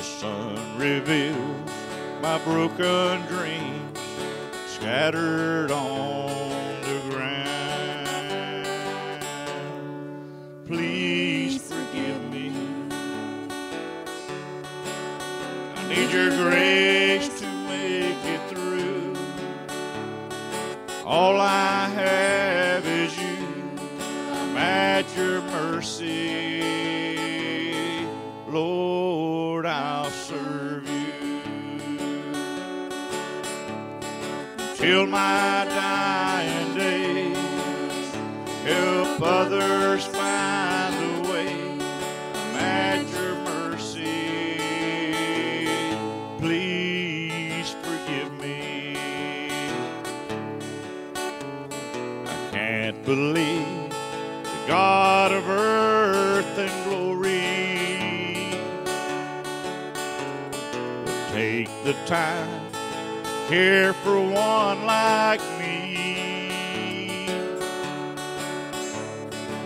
the sun reveals my broken dreams scattered on the ground. Please forgive me. I need your grace to make it through. All I have is you. I'm at your mercy. Till my dying days. Help others find a way. I'm at your mercy. Please forgive me. I can't believe the God of earth and glory take the time care for one like me.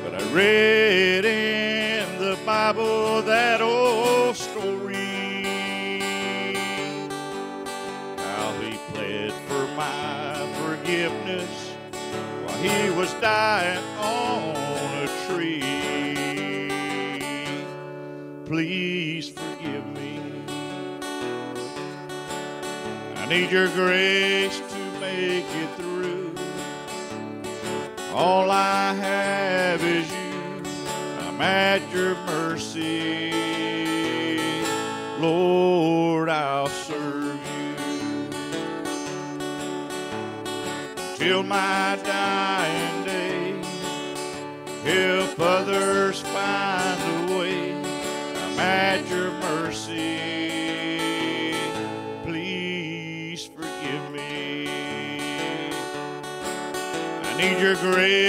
But I read in the Bible that old story how he pled for my forgiveness while he was dying on a tree. Please I need your grace to make it through. All I have is you. I'm at your mercy. Lord, I'll serve you till my dying day. Help your grace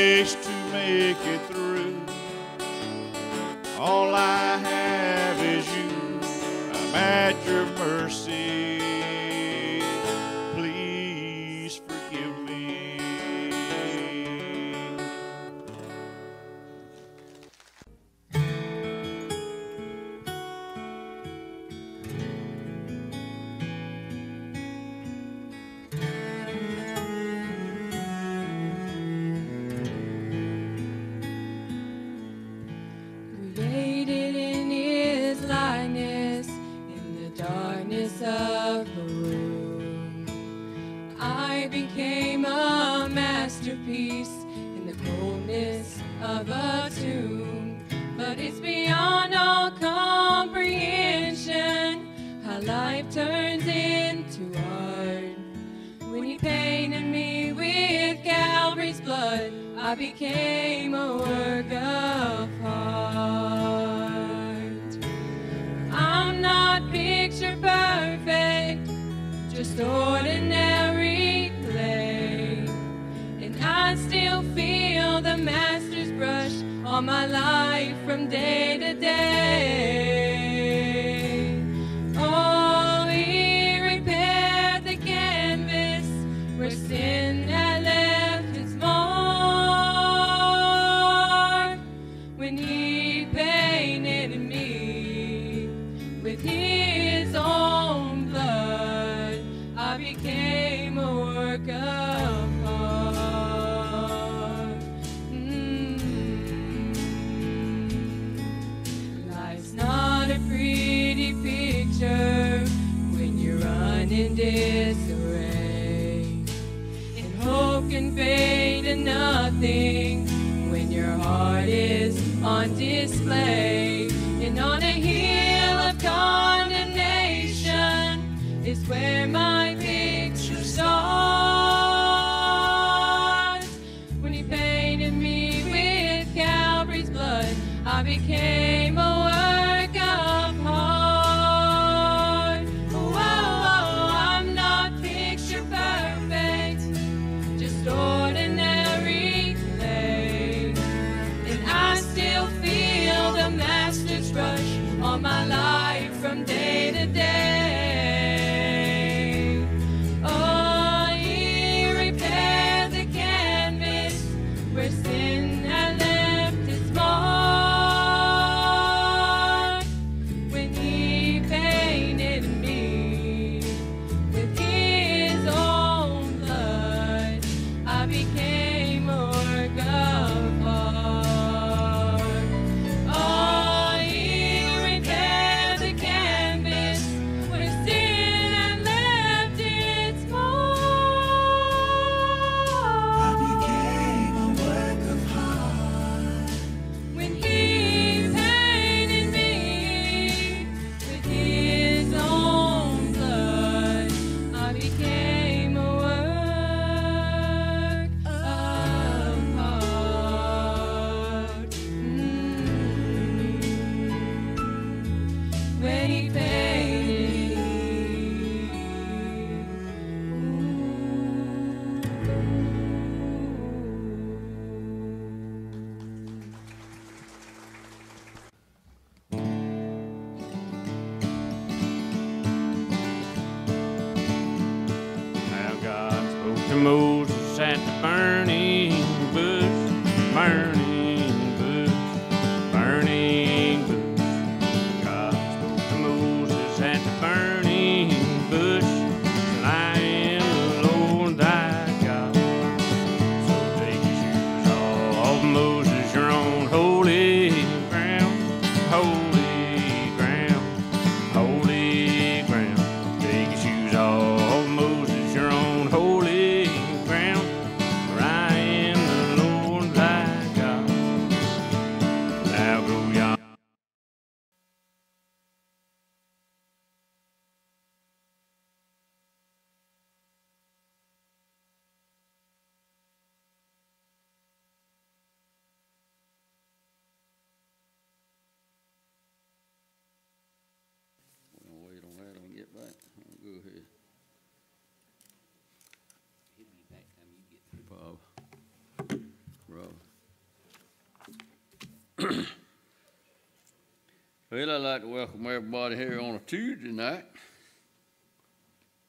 Well, I'd like to welcome everybody here on a Tuesday night.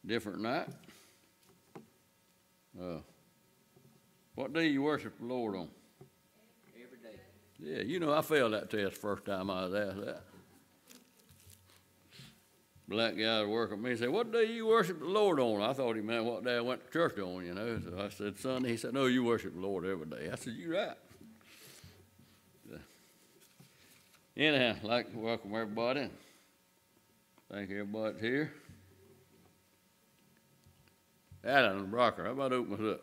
Different night. Uh, What day you worship the Lord on? Every day. Yeah, you know, I failed that test first time I was asked that. Black guy was working with me, he said, what day you worship the Lord on? I thought he meant what day I went to church on, you know. So I said, Sunday. He said, no, you worship the Lord every day. I said, you right. So, Anyhow, I'd like to welcome everybody. Thank everybody here. Alan Brocker, how about open us up?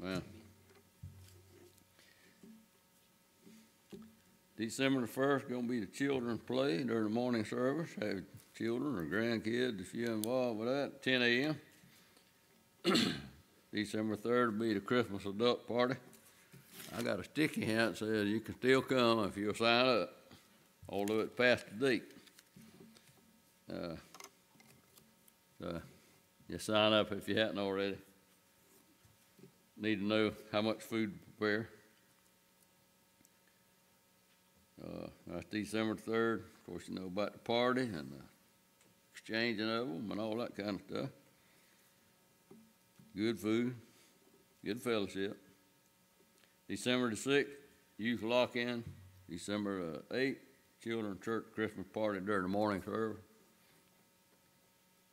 Man. December the first, gonna be the children's play during the morning service. Have children or grandkids, if you're involved with that, ten AM. December third will be the Christmas adult party. I got a sticky hand that says you can still come if you'll sign up, although it's past the date. Uh, uh, you sign up if you hadn't already. Need to know how much food to prepare. Uh, that's December third. Of course, you know about the party and the exchanging of them and all that kind of stuff. Good food, good fellowship. December the sixth, youth lock-in. December uh, eighth, children church Christmas party during the morning service.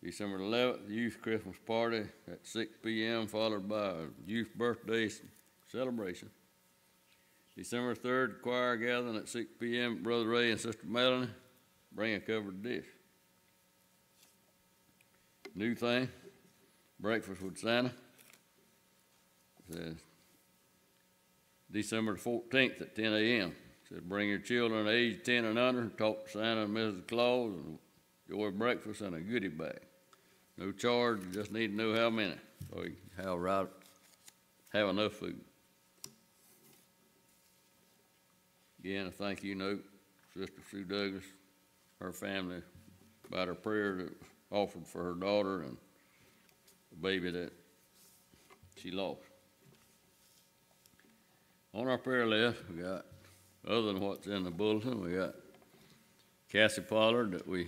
December eleventh, youth Christmas party at six P M, followed by a youth birthday celebration. December third, choir gathering at six P M, Brother Ray and Sister Melanie, bring a covered dish. New thing, breakfast with Santa. Says December fourteenth at ten A M. Said bring your children age ten and under, talk to Santa and Mrs. Claus, and enjoy breakfast and a goodie bag. No charge, just need to know how many, so you have right, have enough food. Again, a thank you note, Sister Sue Douglas, her family, about her prayer that was offered for her daughter and the baby that she lost. On our prayer list, we got, other than what's in the bulletin, we got Cassie Pollard that we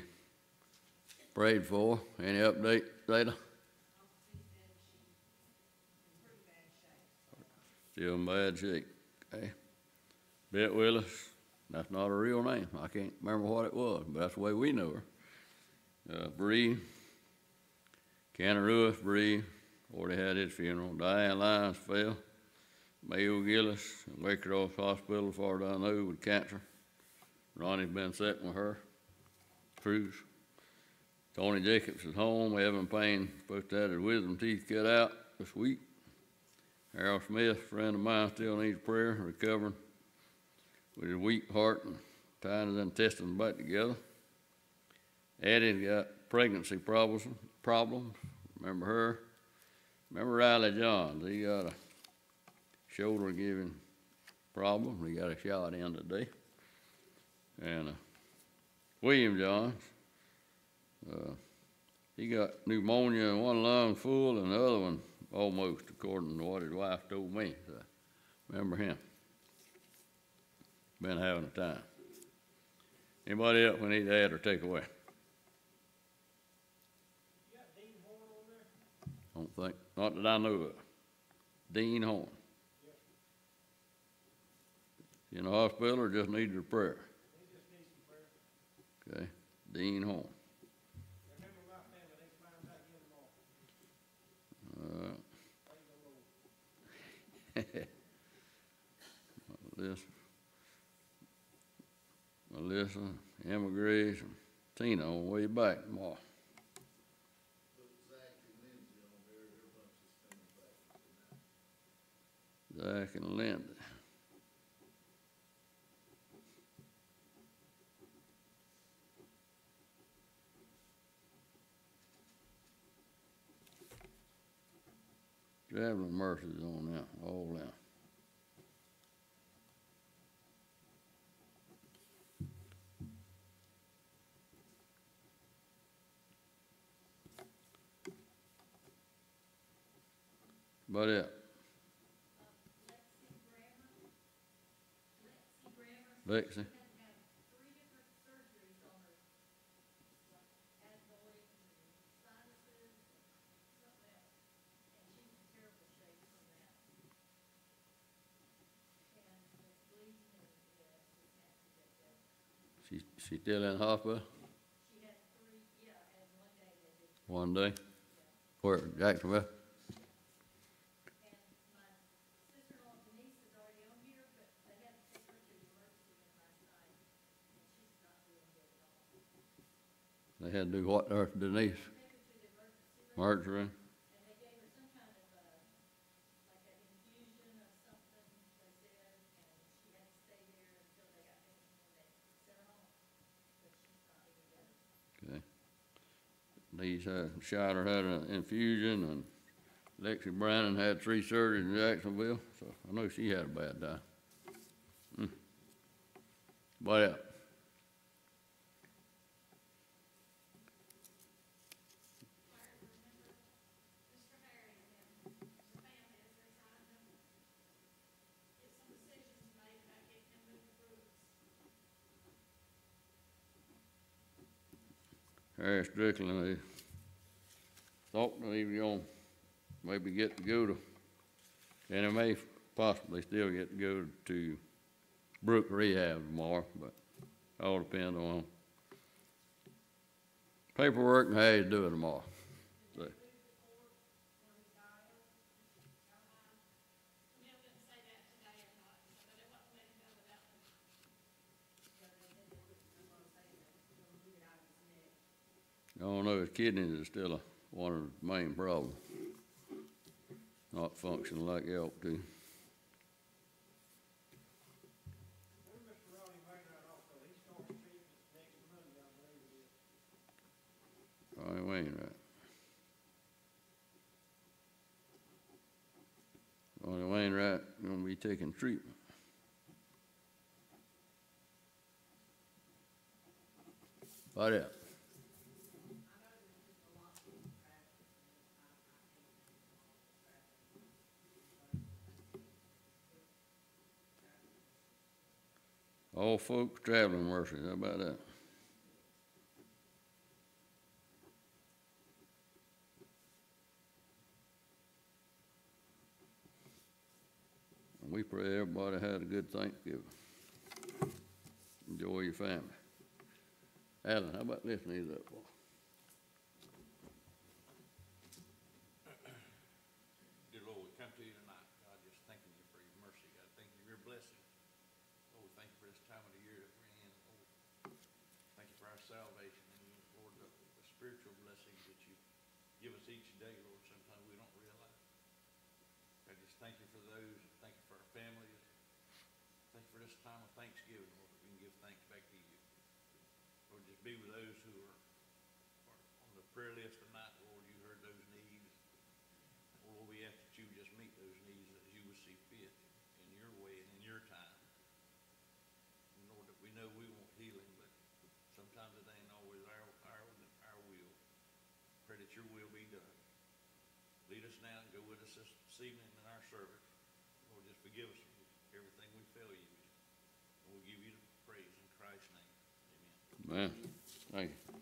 prayed for. Any update, Zeta? Still in bad shape, okay? Bette Willis, that's not her real name. I can't remember what it was, but that's the way we know her. Uh, Bree, Lewis, Bree, already had his funeral. Diane Lyons fell. Mayo Gillis, in Waycross Hospital, as far as I know, with cancer. Ronnie's been sitting with her. Cruz. Tony Jacobs is home. Evan Payne supposed to have his wisdom teeth cut out this week. Harold Smith, friend of mine, still needs prayer, recovering with his weak heart and tying his intestines back together. Eddie's got pregnancy problems. Problems. Remember her? Remember Riley Johns? He got a shoulder giving problem. He got a shot in today. And uh, William Johns, uh, he got pneumonia in one lung full and the other one almost, according to what his wife told me. So, Remember him? Been having a time. Anybody else we need to add or take away? I Don't think, not that I know of. Dean Horn. In the hospital or just needs a prayer? Okay, Dean Horn. All right. Melissa, Emma Grace, and Tina on the way back tomorrow. Zach and Linda. Traveling mercies on now, all now. But it. Lexi. She, she still in hospital? One day? Where, Jacksonville? They had to do what there Denise? Marjorie? Denise had, Shiner had an infusion and Lexi Brannon had three surgeries in Jacksonville, so I know she had a bad time. But, yeah. Harry Strickland, they thought that he was gonna maybe get to go to, and he may possibly still get to go to Brook Rehab tomorrow, but all depends on paperwork and how do it tomorrow. So, I don't know, his kidneys is still a, one of the main problems. Not functioning like they ought to. Oh, Ronnie Wainwright. Ronnie Wainwright gonna be taking treatment. What else? All folks traveling mercies, how about that? We pray everybody had a good Thanksgiving. Enjoy your family. Alan, how about lifting these up for? Dear Lord, we come to you tonight, God, just thanking you for your mercy, God, thank you for your blessing. Lord, thank you for this time of the year that we're in, Lord. Thank you for our salvation, and Lord, the, the spiritual blessings that you give us each day, Lord, sometimes we don't realize. I just thank you for those, thank you for our families. Thank you for this time of Thanksgiving, Lord, that we can give thanks back to you. Lord, just be with those who are, on the prayer list tonight, Lord, you heard those needs. Lord, we ask that you just meet those needs as you would see fit in your way and in your time. And Lord, that we know we want healing, but sometimes it ain't always our, our, our will. Pray that your will be done. Lead us now and go with us this evening in our service. Lord, just forgive us for everything we fail you. And we'll give you the praise in Christ's name. Amen. Man, thank you.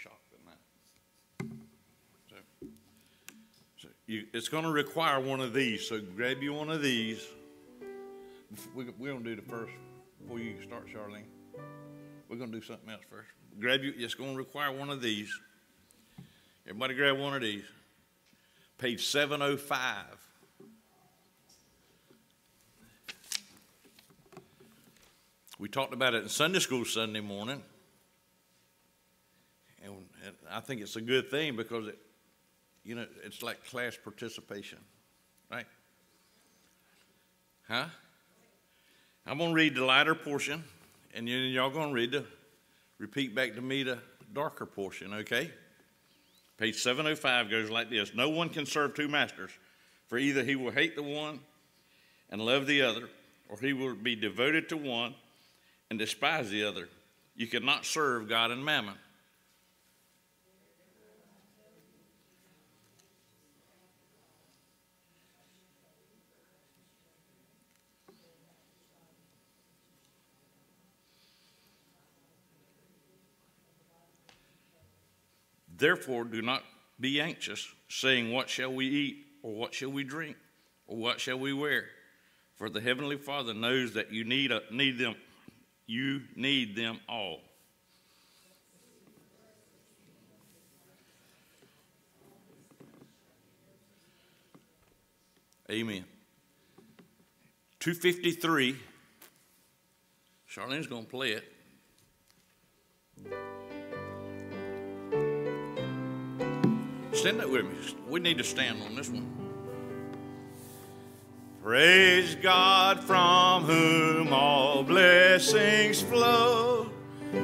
Shock tonight. So, so you, it's gonna require one of these, so grab you one of these. We, we're gonna do the first, before you start, Charlene. We're gonna do something else first. Grab you, it's gonna require one of these. Everybody grab one of these. Page seven oh five. We talked about it in Sunday school Sunday morning. And I think it's a good thing because it, you know, it's like class participation, right? Huh? I'm to read the lighter portion, and then y'all going to read the, repeat back to me the darker portion, okay? Page 705 goes like this No one can serve two masters, for either he will hate the one and love the other, or he will be devoted to one and despise the other. You cannot serve God and mammon. Therefore, do not be anxious, saying, What shall we eat, or what shall we drink, or what shall we wear? For the heavenly Father knows that you need, a, need them. You need them all. Amen. 253. Charlene's going to play it. Stand up with me. We need to stand on this one. Praise God from whom all blessings flow.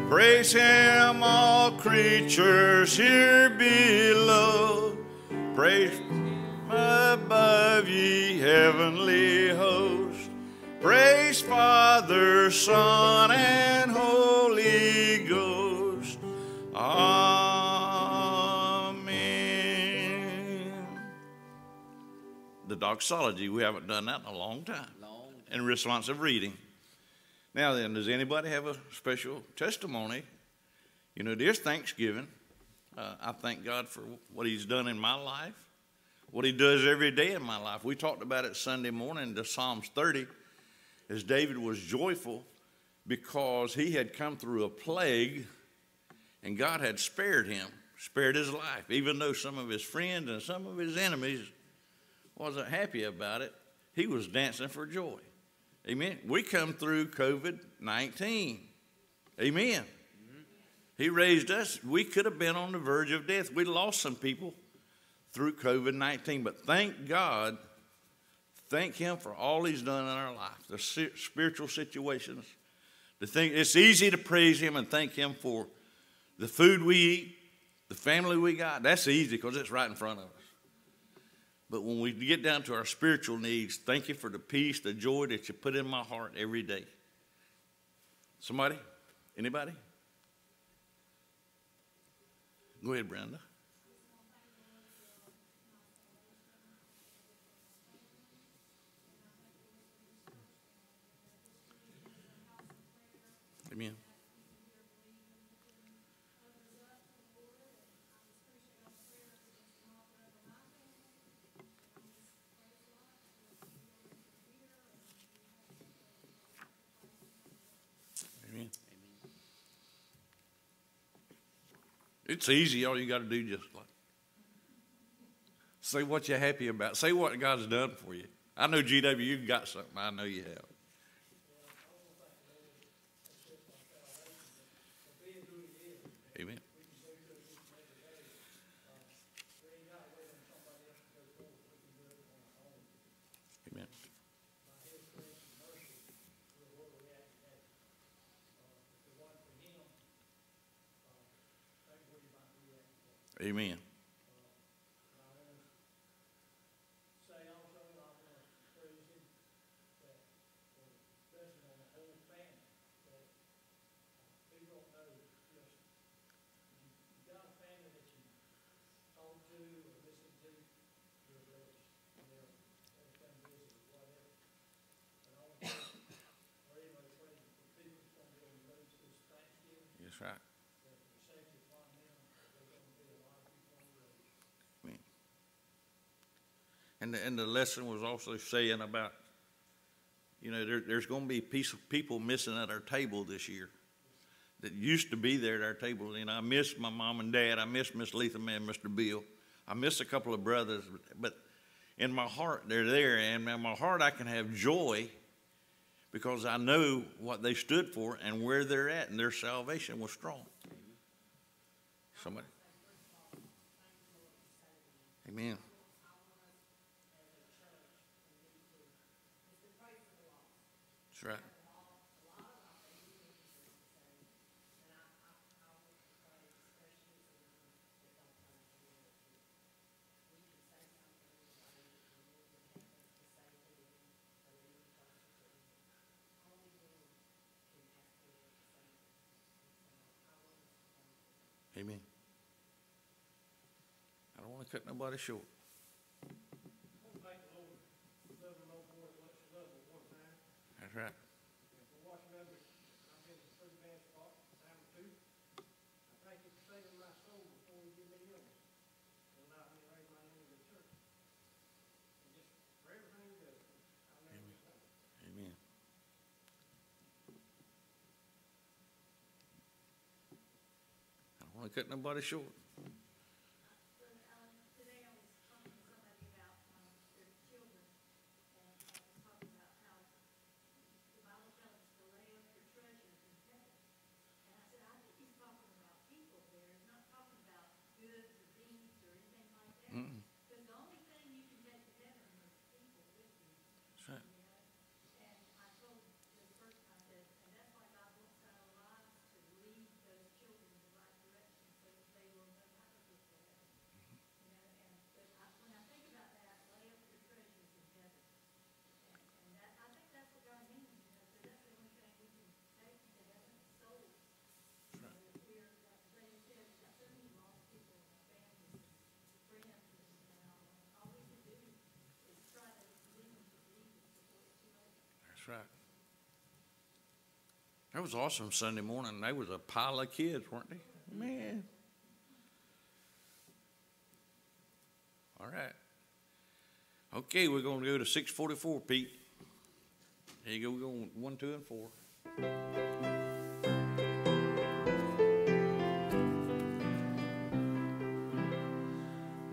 Praise Him, all creatures here below. Praise above ye heavenly host. Praise Father, Son, and Holy Ghost. Amen. The doxology, we haven't done that in a long time. Long In responsive reading. Now then, does anybody have a special testimony? You know, there's Thanksgiving. Uh, I thank God for what He's done in my life, what He does every day in my life. We talked about it Sunday morning, the Psalms 30, as David was joyful because he had come through a plague and God had spared him, spared his life, even though some of his friends and some of his enemies wasn't happy about it. He was dancing for joy. Amen. We come through COVID 19. Amen. He raised us. We could have been on the verge of death. We lost some people through COVID 19, but thank God, thank Him for all He's done in our life, the spiritual situations. The thing, it's easy to praise Him and thank Him for the food we eat, the family we got. That's easy because it's right in front of us. But when we get down to our spiritual needs, thank you for the peace, the joy that you put in my heart every day. Somebody? Anybody? Go ahead, Brenda. Amen. Amen. It's easy. All you got to do just like say what you're happy about. Say what God's done for you. I know GW, you've got something. I know you have. Amen. Amen. Amen. say also, I want to praise him that for the blessing on the whole family, that people don't know just, you, you got a family that you talk to or listen to, you're blessed. You know, they come visit or whatever. But I want to, or anyway, pray for people that's going to be on the road this Thanksgiving, That's right. that the safety upon them, there's going to be a lot of people on the road. Amen. And the, and the lesson was also saying about, you know, there, there's going to be a piece of people missing at our table this year that used to be there at our table. You know, I miss my mom and dad. I miss Miss Latham and Mr. Bill. I miss a couple of brothers, but in my heart, they're there. And in my heart, I can have joy because I know what they stood for and where they're at, and their salvation was strong. Somebody. Amen. That's right. Amen. I don't want to cut nobody short. Thank the Lord, love the Lord more than what you love at one time. That's right. And for watching over, I've been to three bad spots, time or two. I thank you for saving my soul before you give me illness. And allowed me to raise my hand in the church. And just for everything you do, I'll never be thankful. Amen. I don't want to cut nobody short. But, um, today I was talking to somebody about, um, their children, and I was talking about how the Bible tells us to lay up your treasures in heaven. And I said, I think he's talking about people there, he's not talking about goods or deeds or anything like that. Because the only thing you can take to heaven is people with you, That's right. you know? And I told this person, I said, and that's why God wants our lives to lead those children in the right direction, so that they will know how to get to heaven. You know, and, but I, when I think about that, lay up your treasures in heaven. And, and that, I think that's what God means, you know, so that's the only thing we can take to heaven, is souls. You know, if we're, like Zay said, we've got so many lost people in our families, and friends, and, um, all we can do is try to lead them to Jesus before it's too late. That's right. That was awesome Sunday morning. They was a pile of kids, weren't they? Man. All right. Okay, we're going to go to 644, Pete. There you go. We're going one, two, and four.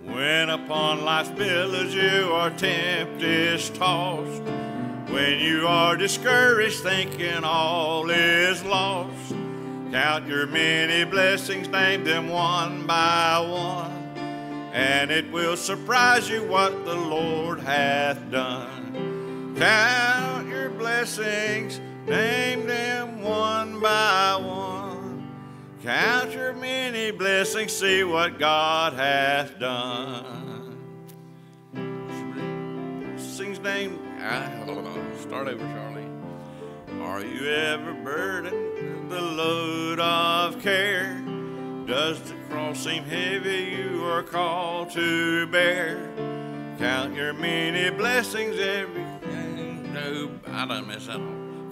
When upon life's billows you are tempest tossed, when you are discouraged, thinking all is lost, count your many blessings, name them one by one, and it will surprise you what the Lord hath done. Count your blessings, name them one by one. Count your many blessings, see what God hath done. Sings name. Hold on. Start over, Charlie. Are you ever burdened with the load of care? Does the cross seem heavy you are called to bear? Count your many blessings every No, I done mess that.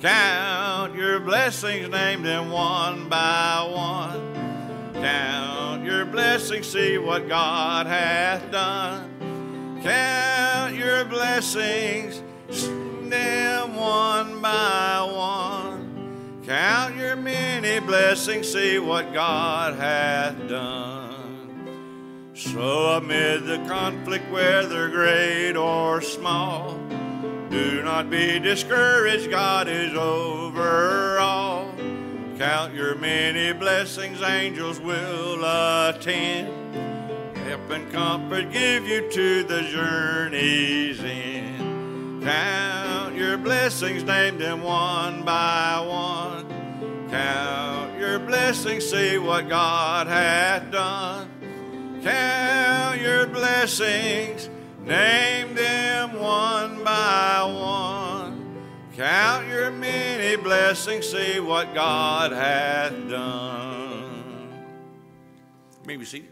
Count your blessings, name them one by one. Count your blessings, see what God hath done. Count your blessings, them one by one. Count your many blessings, see what God hath done. So amid the conflict, whether great or small, do not be discouraged, God is over all. Count your many blessings, angels will attend. Help and comfort give you to the journey's end. Count your blessings, name them one by one. Count your blessings, see what God hath done. Count your blessings, name them one by one. Count your many blessings, see what God hath done. Maybe see.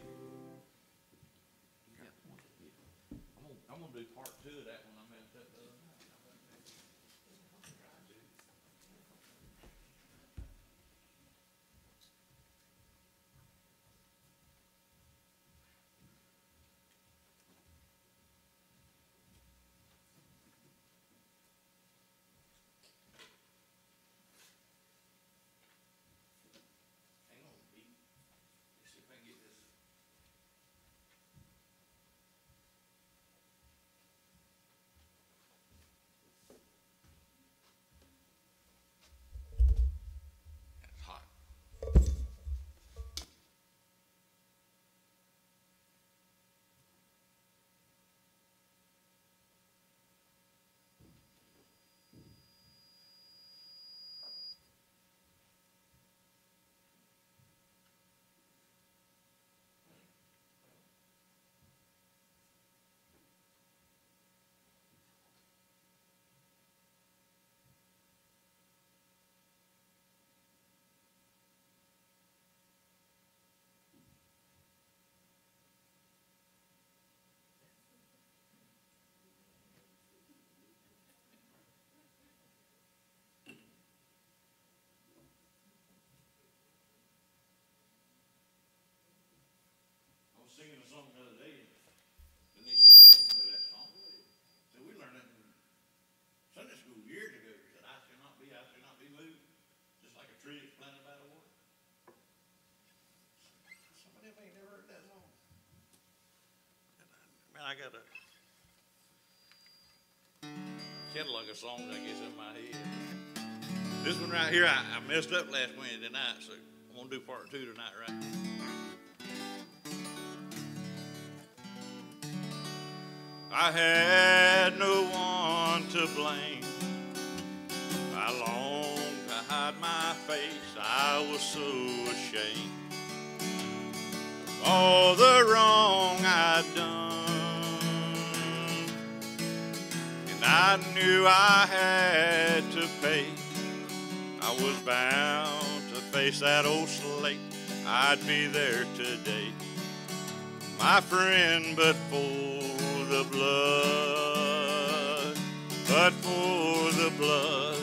Got a catalog of songs, I guess, in my head. This one right here, I, I messed up last Wednesday night, so I'm gonna do part two tonight, right? I had no one to blame. I longed to hide my face. I was so ashamed of all the wrong I'd done. I knew I had to pay. I was bound to face that old slate. I'd be there today my friend, but for the blood, but for the blood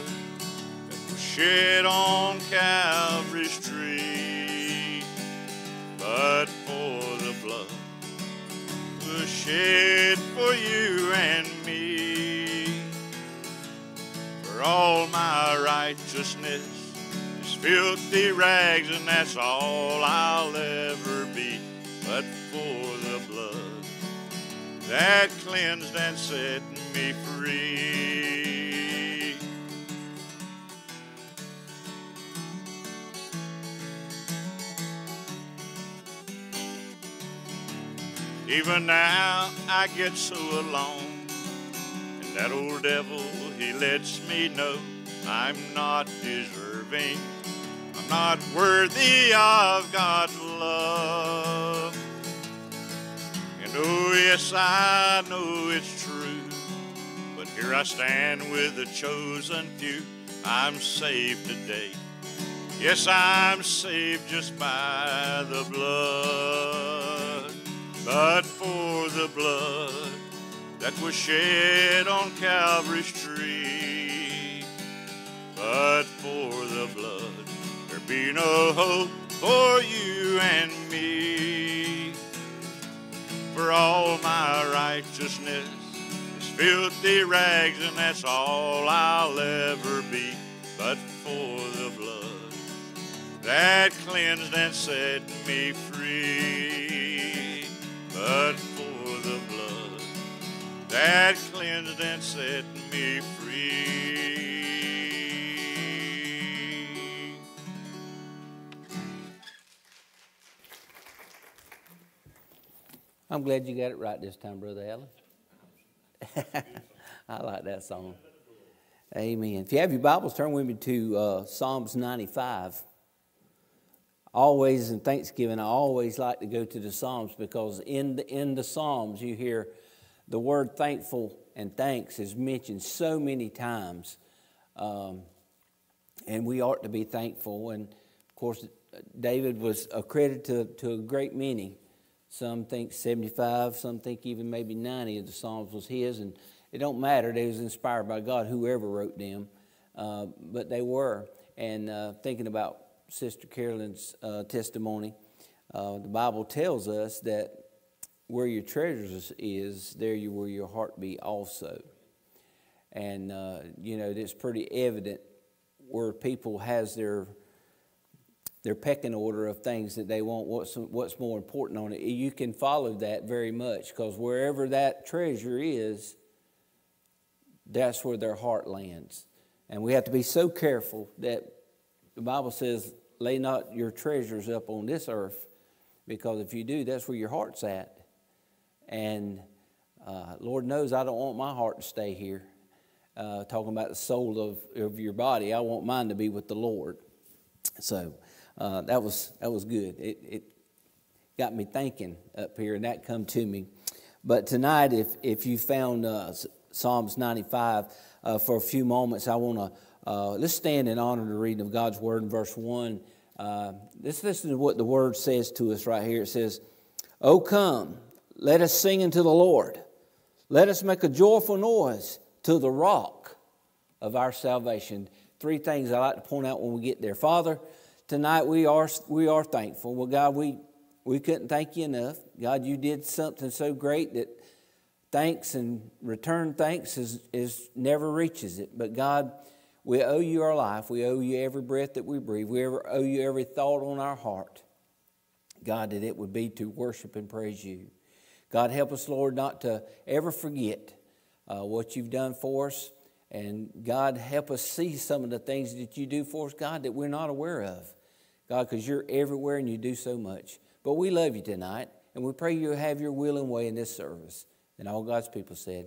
that was shed on Calvary's tree, but for the blood was shed for you and for all my righteousness is filthy rags, and that's all I'll ever be but for the blood that cleansed and set me free. Even now I get so alone, that old devil, he lets me know I'm not deserving. I'm not worthy of God's love. And oh, yes, I know it's true. But here I stand with the chosen few. I'm saved today. Yes, I'm saved just by the blood. But for the blood that was shed on Calvary's tree. But for the blood there be no hope for you and me. For all my righteousness is filthy rags, and that's all I'll ever be. But for the blood that cleansed and set me free. But for the blood that cleansed and set me free. I'm glad you got it right this time, Brother Allen. I like that song. Amen. If you have your Bibles, turn with me to uh, Psalms 95. always in Thanksgiving, I always like to go to the Psalms because in the, in the Psalms you hear the word thankful and thanks is mentioned so many times. Um, and we ought to be thankful. And of course, David was accredited to, to a great many. Some think 75, some think even maybe 90 of the Psalms was his. And it don't matter, they was inspired by God, whoever wrote them. Uh, but they were. And uh, thinking about Sister Carolyn's uh, testimony, uh, the Bible tells us that where your treasures is, there you will your heart be also. And, uh, you know, it's pretty evident where people has their their pecking order of things that they want, what's, what's more important on it. You can follow that very much because wherever that treasure is, that's where their heart lands. And we have to be so careful that the Bible says, lay not your treasures up on this earth, because if you do, that's where your heart's at. And uh, Lord knows I don't want my heart to stay here. Uh, talking about the soul of, of your body, I want mine to be with the Lord. So uh, that was that was good. It, it got me thinking up here, and that come to me. But tonight, if if you found uh, Psalms 95 uh, for a few moments, I want to uh, let's stand in honor the reading of God's word in verse one. Let's listen to what the word says to us right here. It says, "Oh come, let us sing unto the Lord. Let us make a joyful noise to the rock of our salvation." Three things I like to point out when we get there, Father tonight we are, we are thankful. Well, God, we, we couldn't thank you enough. God, you did something so great that thanks and return thanks is, is never reaches it. But God, we owe you our life. We owe you every breath that we breathe. We owe you every thought on our heart. God, that it would be to worship and praise you. God, help us, Lord, not to ever forget uh, what you've done for us. And God, help us see some of the things that you do for us, God, that we're not aware of. God, because you're everywhere and you do so much. But we love you tonight, and we pray you have your will and way in this service. And all God's people said,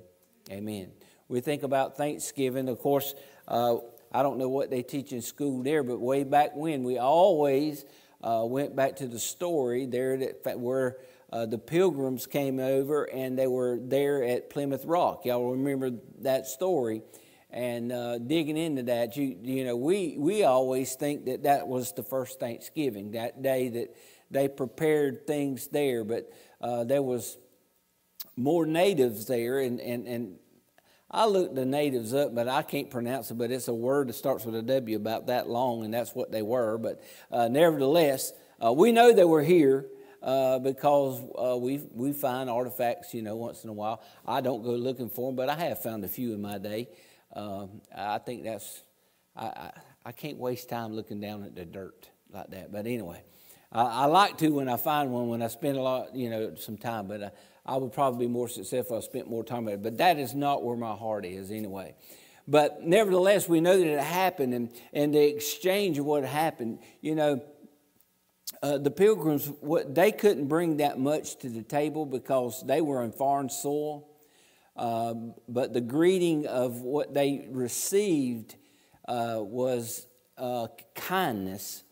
Amen. We think about Thanksgiving. Of course, uh, I don't know what they teach in school there, but way back when, we always uh, went back to the story there that where uh, the pilgrims came over and they were there at Plymouth Rock. Y'all remember that story? and uh, digging into that, you you know, we we always think that that was the first Thanksgiving, that day that they prepared things there, but uh, there was more natives there, and and and I looked the natives up, but I can't pronounce it. But it's a word that starts with a W, about that long, and that's what they were. But uh, nevertheless, uh, we know they were here. Uh, because uh, we we find artifacts, you know, once in a while. I don't go looking for them, but I have found a few in my day. Um, I think that's, I, I, I, can't waste time looking down at the dirt like that. But anyway, I, I, like to when I find one, when I spend a lot, you know, some time, but I, I would probably be more successful if I spent more time it. But that is not where my heart is anyway. But nevertheless, we know that it happened and, and the exchange of what happened, you know, uh, the pilgrims, what, they couldn't bring that much to the table because they were in foreign soil. Um, but the greeting of what they received uh, was uh, kindness,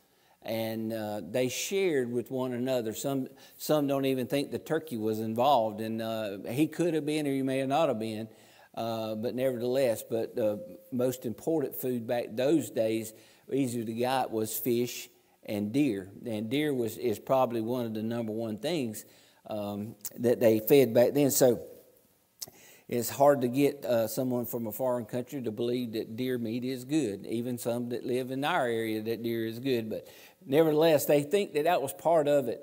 and uh, they shared with one another. Some, some don't even think the turkey was involved, and uh, he could have been or he may not have been, uh, but nevertheless, but the most important food back those days, easier to get, was fish and deer. And deer was, is probably one of the number one things um, that they fed back then. So, it's hard to get uh, someone from a foreign country to believe that deer meat is good. Even some that live in our area that deer is good, but nevertheless, they think that that was part of it.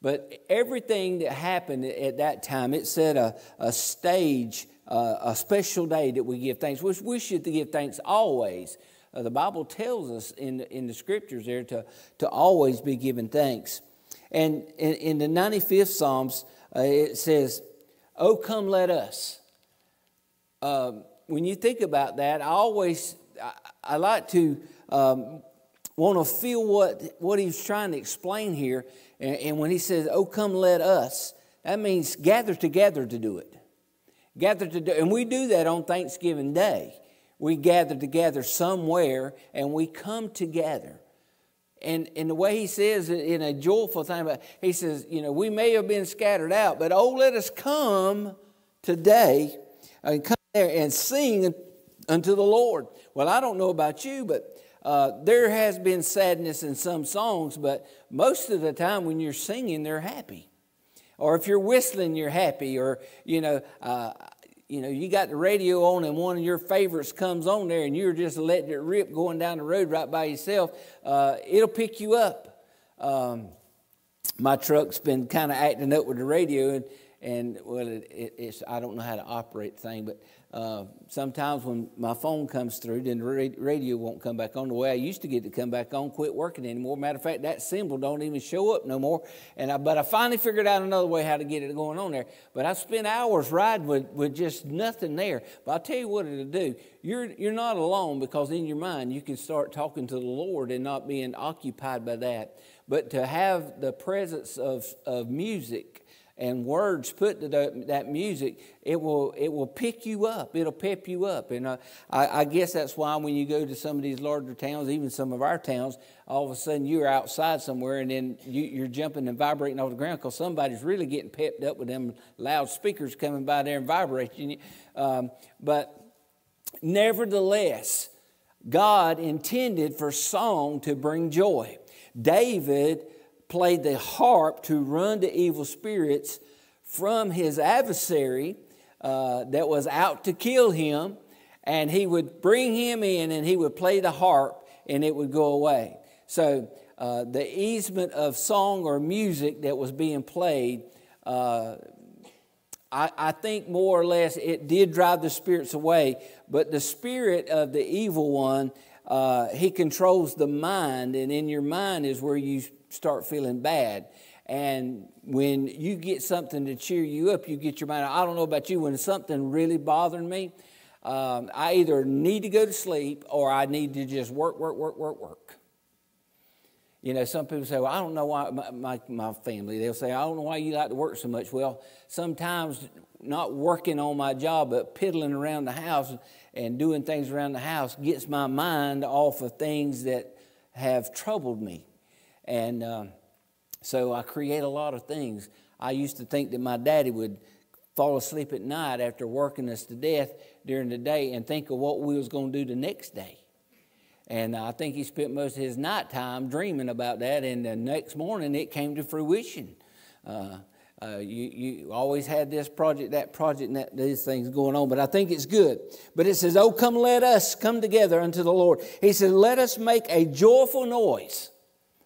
But everything that happened at that time, it set a, a stage, uh, a special day that we give thanks. which we should give thanks always. Uh, the Bible tells us in the, in the scriptures there to, to always be giving thanks. And in, in the 95th Psalms, uh, it says, Oh, come, let us. Um, when you think about that, I always I, I like to um, want to feel what what he's trying to explain here. And, and when he says, "Oh, come, let us," that means gather together to do it. Gather to do, and we do that on Thanksgiving Day. We gather together somewhere and we come together. and, and the way he says in a joyful thing, he says, you know, we may have been scattered out, but oh, let us come today and come there and sing unto the Lord. Well, I don't know about you, but uh, there has been sadness in some songs, but most of the time when you're singing, they're happy. Or if you're whistling, you're happy. Or, you know, uh, you know, you got the radio on and one of your favorites comes on there and you're just letting it rip going down the road right by yourself, uh, it'll pick you up. Um, my truck's been kind of acting up with the radio and, and well, it, it, it's, I don't know how to operate the thing, but uh, sometimes when my phone comes through, then the radio won't come back on the way I used to get to come back on, quit working anymore. Matter of fact, that symbol don't even show up no more. And I, but I finally figured out another way how to get it going on there. But I spent hours riding with, with just nothing there. But I'll tell you what it'll do. You're, you're not alone because in your mind you can start talking to the Lord and not being occupied by that. But to have the presence of, of music and words put to the, that music, it will, it will pick you up. It'll pep you up. And uh, I, I, guess that's why when you go to some of these larger towns, even some of our towns, all of a sudden you're outside somewhere and then you, are jumping and vibrating off the ground because somebody's really getting pepped up with them loud speakers coming by there and vibrating. Um, but nevertheless, God intended for song to bring joy. David played the harp to run the evil spirits from his adversary uh, that was out to kill him, and he would bring him in and he would play the harp and it would go away. So, uh, the easement of song or music that was being played, uh, I, I, think more or less it did drive the spirits away, but the spirit of the evil one, uh, he controls the mind, and in your mind is where you start feeling bad. And when you get something to cheer you up, you get your mind. I don't know about you, when something really bothering me, um, I either need to go to sleep or I need to just work, work, work, work, work. You know, some people say, well, I don't know why, my, my, my, family, they'll say, I don't know why you like to work so much. Well, sometimes not working on my job, but piddling around the house and doing things around the house gets my mind off of things that have troubled me. And um, so I create a lot of things. I used to think that my daddy would fall asleep at night after working us to death during the day and think of what we was going to do the next day. And I think he spent most of his nighttime dreaming about that, and the next morning it came to fruition. Uh, uh, you, you always had this project, that project, and that, these things going on, but I think it's good. But it says, Oh, come, let us come together unto the Lord. He says, Let us make a joyful noise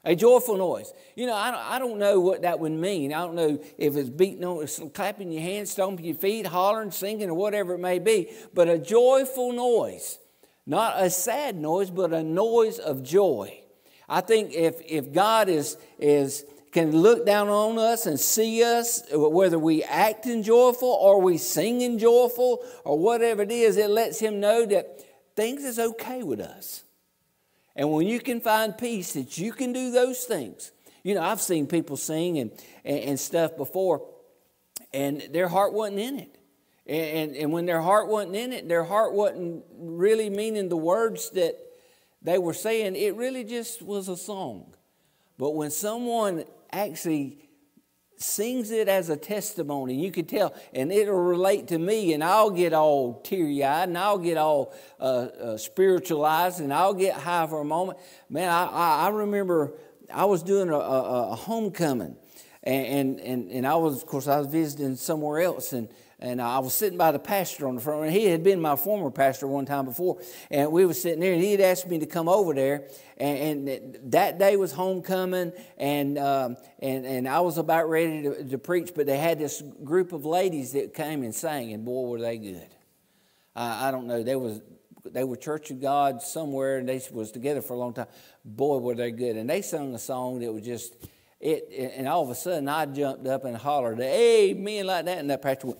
a joyful noise. You know, I don't, I don't know what that would mean. I don't know if it's beating on, clapping your hands, stomping your feet, hollering, singing, or whatever it may be, but a joyful noise. Not a sad noise, but a noise of joy. I think if, if God is, is, can look down on us and see us, whether we acting joyful or we singing joyful or whatever it is, it lets him know that things is okay with us. And when you can find peace that you can do those things, you know, I've seen people sing and, and, and stuff before, and their heart wasn't in it. And, and when their heart wasn't in it, their heart wasn't really meaning the words that they were saying, it really just was a song. But when someone actually sings it as a testimony. You can tell, and it'll relate to me, and I'll get all teary eyed, and I'll get all uh, uh, spiritualized, and I'll get high for a moment. Man, I, I, I remember I was doing a, a, a homecoming, and, and, and I was, of course, I was visiting somewhere else, and and I was sitting by the pastor on the front. And he had been my former pastor one time before, and we were sitting there, and he had asked me to come over there. And, and that day was homecoming, and um, and and I was about ready to, to, preach, but they had this group of ladies that came and sang, and boy, were they good! I, I don't know, they was they were Church of God somewhere, and they was together for a long time. Boy, were they good! And they sung a song that was just. It, and all of a sudden, I jumped up and hollered, "Amen!" like that, and that pastor went,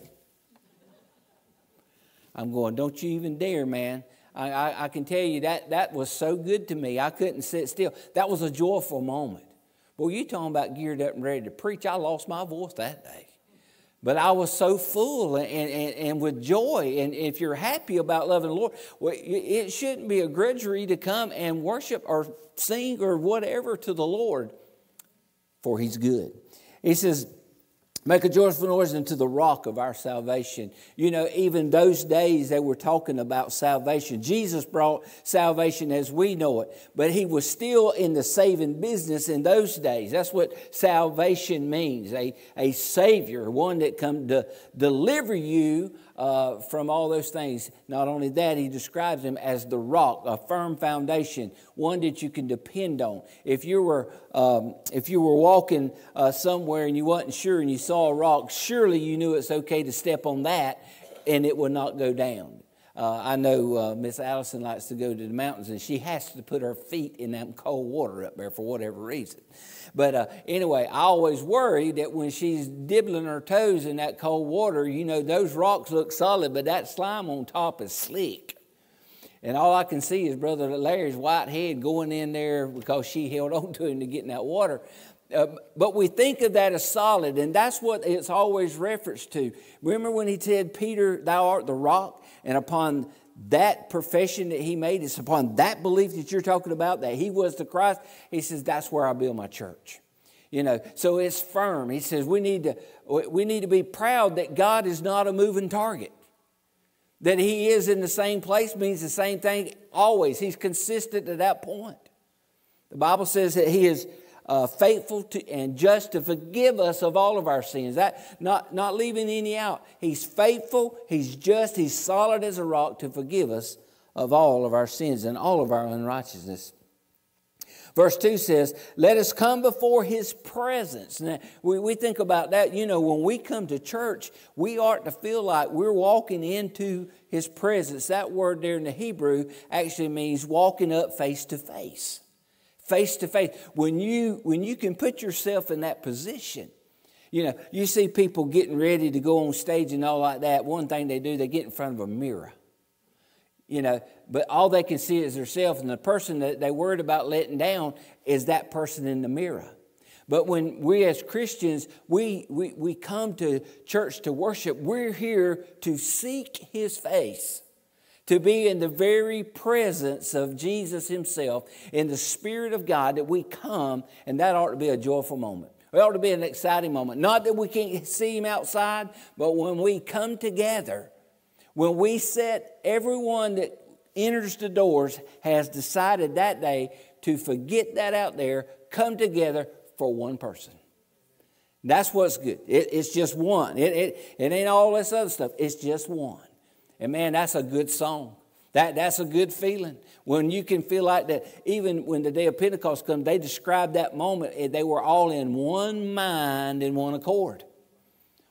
I'm going, don't you even dare, man. I, I, I, can tell you that that was so good to me. I couldn't sit still. That was a joyful moment. Well, you talking about geared up and ready to preach. I lost my voice that day. But I was so full and, and, and with joy. And if you're happy about loving the Lord, well, it shouldn't be a grudgery to come and worship or sing or whatever to the Lord, for He's good. He says, Make a joyful noise unto the rock of our salvation. You know, even those days they were talking about salvation. Jesus brought salvation as we know it, but he was still in the saving business in those days. That's what salvation means a, a savior, one that come to deliver you uh, from all those things. Not only that, he describes him as the rock, a firm foundation, one that you can depend on. If you were, um, if you were walking uh, somewhere and you wasn't sure and you saw a rock, surely you knew it's okay to step on that and it would not go down. Uh, I know uh, Miss Allison likes to go to the mountains, and she has to put her feet in that cold water up there for whatever reason. But uh, anyway, I always worry that when she's dibbling her toes in that cold water, you know, those rocks look solid, but that slime on top is slick. And all I can see is Brother Larry's white head going in there because she held on to him to get in that water. Uh, but we think of that as solid, and that's what it's always referenced to. Remember when he said, Peter, thou art the rock, and upon that profession that he made, it's upon that belief that you're talking about, that he was the Christ, he says, that's where I build my church. You know, so it's firm. He says we need to we need to be proud that God is not a moving target. That he is in the same place means the same thing always. He's consistent to that point. The Bible says that he is uh, faithful to, and just to forgive us of all of our sins. That not, not leaving any out. He's faithful, he's just, he's solid as a rock to forgive us of all of our sins and all of our unrighteousness. Verse 2 says, Let us come before his presence. Now, we, we think about that. You know, when we come to church, we ought to feel like we're walking into his presence. That word there in the Hebrew actually means walking up face to face face to face. When you when you can put yourself in that position, you know, you see people getting ready to go on stage and all like that. One thing they do, they get in front of a mirror. You know, but all they can see is themselves, and the person that they worried about letting down is that person in the mirror. But when we as Christians, we, we, we come to church to worship, we're here to seek His face to be in the very presence of Jesus Himself, in the Spirit of God, that we come, and that ought to be a joyful moment. It ought to be an exciting moment. Not that we can't see Him outside, but when we come together, when we set everyone that enters the doors has decided that day to forget that out there, come together for one person. That's what's good. It, it's just one. It, it, it ain't all this other stuff. It's just one. And man, that's a good song. That, that's a good feeling. When you can feel like that, even when the day of Pentecost comes, they describe that moment, they were all in one mind and one accord.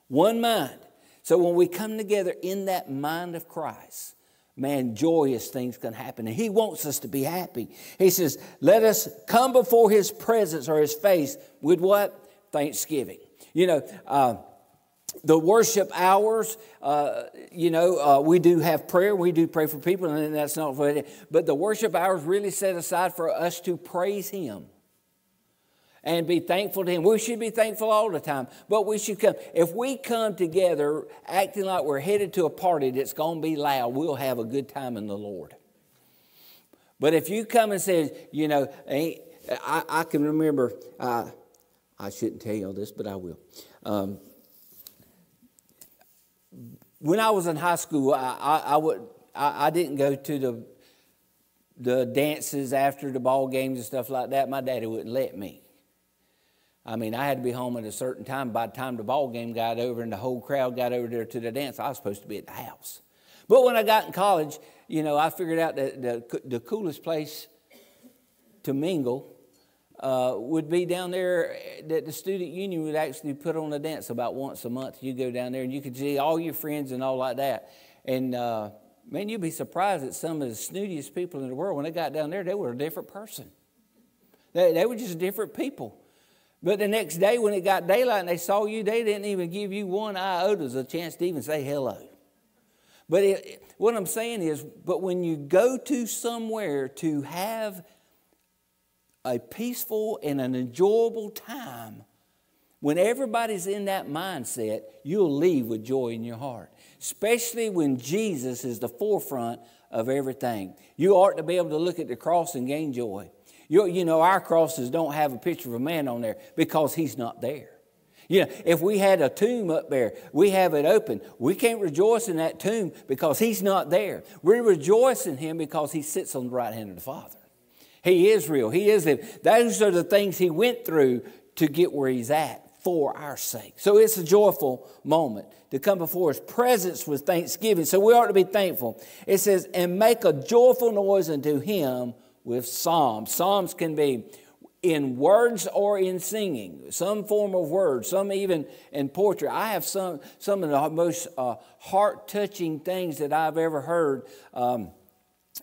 One mind. So when we come together in that mind of Christ, man, joyous things can happen. And He wants us to be happy. He says, let us come before His presence or His face with what? Thanksgiving. You know, uh, the worship hours, uh, you know, uh, we do have prayer. We do pray for people, and that's not it. But the worship hours really set aside for us to praise Him and be thankful to Him. We should be thankful all the time, but we should come. If we come together acting like we're headed to a party that's going to be loud, we'll have a good time in the Lord. But if you come and say, you know, I, I can remember, uh, I shouldn't tell you all this, but I will. Um, when I was in high school, I, I, I would I, I, didn't go to the the dances after the ball games and stuff like that. My daddy wouldn't let me. I mean, I had to be home at a certain time. By the time the ball game got over and the whole crowd got over there to the dance, I was supposed to be at the house. But when I got in college, you know, I figured out that the, the coolest place to mingle uh, would be down there that the student union would actually put on a dance about once a month. You go down there and you could see all your friends and all like that. And uh, man, you'd be surprised at some of the snootiest people in the world. When they got down there, they were a different person. They, they were just different people. But the next day, when it got daylight and they saw you, they didn't even give you one iota of a chance to even say hello. But it, what I'm saying is, but when you go to somewhere to have a peaceful and an enjoyable time, When everybody's in that mindset, you'll leave with joy in your heart, especially when Jesus is the forefront of everything. You ought to be able to look at the cross and gain joy. You, you know, our crosses don't have a picture of a man on there because he's not there. You know, if we had a tomb up there, we have it open. We can't rejoice in that tomb because he's not there. We rejoice in him because he sits on the right hand of the Father. He is real. He is it. Those are the things he went through to get where he's at for our sake. So it's a joyful moment to come before his presence with thanksgiving. So we ought to be thankful. It says, and make a joyful noise unto him with psalms. Psalms can be in words or in singing, some form of words, some even in poetry. I have some, some of the most uh, heart touching things that I've ever heard um,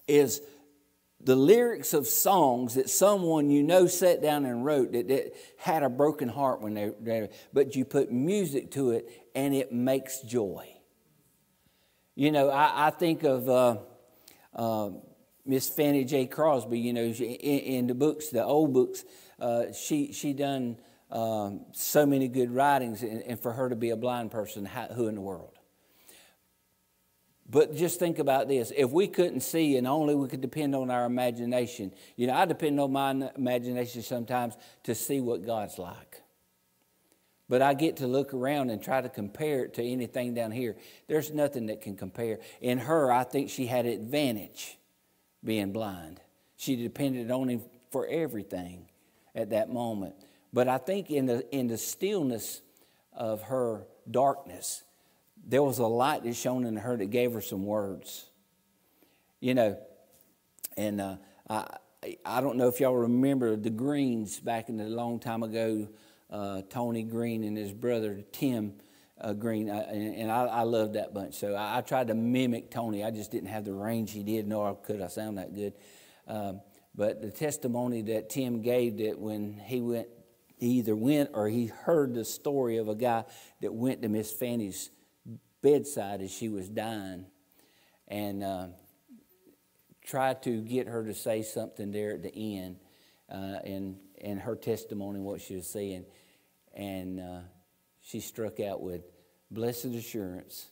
is the lyrics of songs that someone you know sat down and wrote that, that had a broken heart when they, they, but you put music to it and it makes joy. You know, I, I think of uh, uh, Miss Fanny J. Crosby. You know, she, in, in, the books, the old books, uh, she she done um, so many good writings, and, and, for her to be a blind person, how, who in the world? But just think about this. If we couldn't see and only we could depend on our imagination, you know, I depend on my imagination sometimes to see what God's like. But I get to look around and try to compare it to anything down here. There's nothing that can compare. In her, I think she had advantage being blind. She depended on him for everything at that moment. But I think in the, in the stillness of her darkness, there was a light that shone in her that gave her some words. You know, and uh, I, I don't know if y'all remember the Greenes back in a long time ago, uh, Tony Greene and his brother Tim uh, Greene, uh, and, and I, I loved that bunch. So I, I, tried to mimic Tony. I just didn't have the range he did, nor could I sound that good. Um, but the testimony that Tim gave that when he went, he either went or he heard the story of a guy that went to Miss Fanny's bedside as she was dying and uh, tried to get her to say something there at the end uh, and, and her testimony, what she was saying. And uh, she struck out with, Blessed assurance,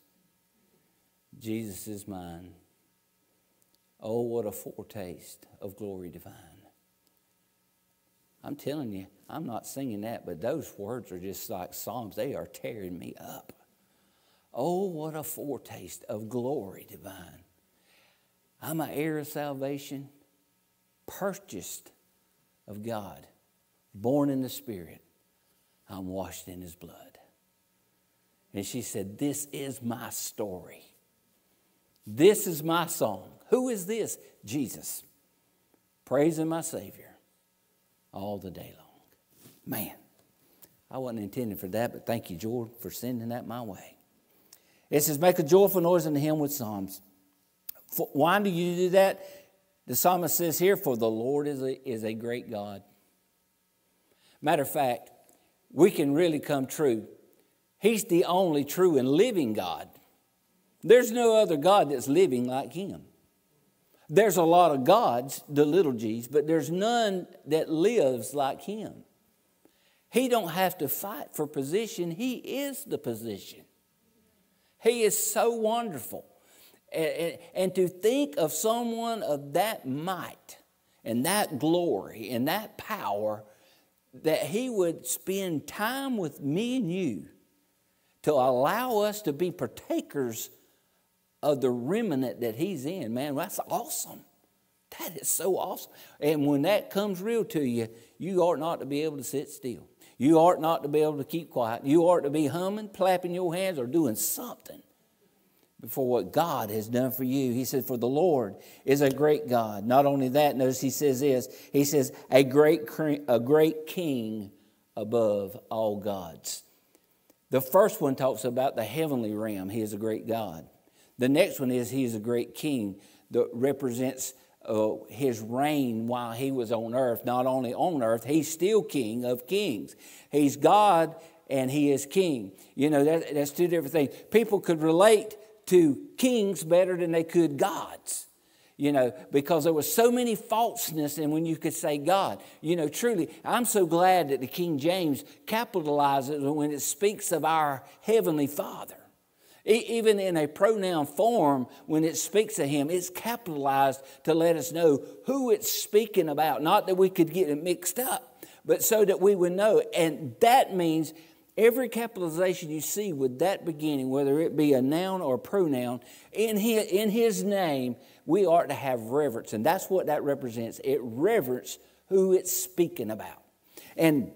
Jesus is mine. Oh, what a foretaste of glory divine. I'm telling you, I'm not singing that, but those words are just like Psalms. They are tearing me up. Oh, what a foretaste of glory divine. I'm an heir of salvation, purchased of God, born in the Spirit. I'm washed in His blood. And she said, This is my story. This is my song. Who is this? Jesus. Praising my Savior all the day long. Man, I wasn't intending for that, but thank you, George, for sending that my way. It says, Make a joyful noise unto him with psalms. For, why do you do that? The psalmist says here, For the Lord is a, is a great God. Matter of fact, we can really come true. He's the only true and living God. There's no other God that's living like him. There's a lot of gods, the little g's, but there's none that lives like him. He don't have to fight for position. He is the position. He is so wonderful. And, and, to think of someone of that might and that glory and that power that he would spend time with me and you to allow us to be partakers of the remnant that he's in. Man, that's awesome. That is so awesome. And when that comes real to you, you ought not to be able to sit still. You ought not to be able to keep quiet. You ought to be humming, clapping your hands, or doing something for what God has done for you. He said, For the Lord is a great God. Not only that, notice he says this He says, a great, a great king above all gods. The first one talks about the heavenly realm. He is a great God. The next one is He is a great king that represents uh, his reign while he was on earth. Not only on earth, he's still king of kings. He's God and he is king. You know, that, that's two different things. People could relate to kings better than they could gods. you know, because there was so many falseness and when you could say God. You know, truly, I'm so glad that the King James capitalizes when it speaks of our Heavenly Father. Even in a pronoun form, when it speaks of him, it's capitalized to let us know who it's speaking about. Not that we could get it mixed up, but so that we would know. And that means every capitalization you see with that beginning, whether it be a noun or a pronoun, in his, in his name, we ought to have reverence. And that's what that represents. It reverence who it's speaking about. And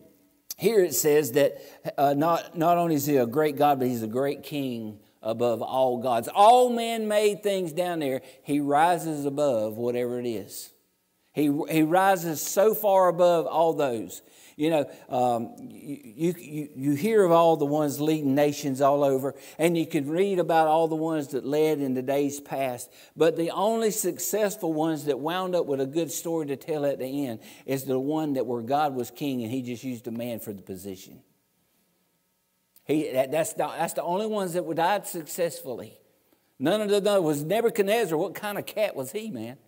here it says that uh, not, not only is he a great God, but he's a great king above all gods. All man made things down there, he rises above whatever it is. He, he rises so far above all those. You know, um, you, you, you hear of all the ones leading nations all over, and you can read about all the ones that led in the days past. But the only successful ones that wound up with a good story to tell at the end is the one that where God was king and he just used a man for the position. He, that, that's, the, that's the only ones that died successfully. None of the was Nebuchadnezzar. What kind of cat was he, man?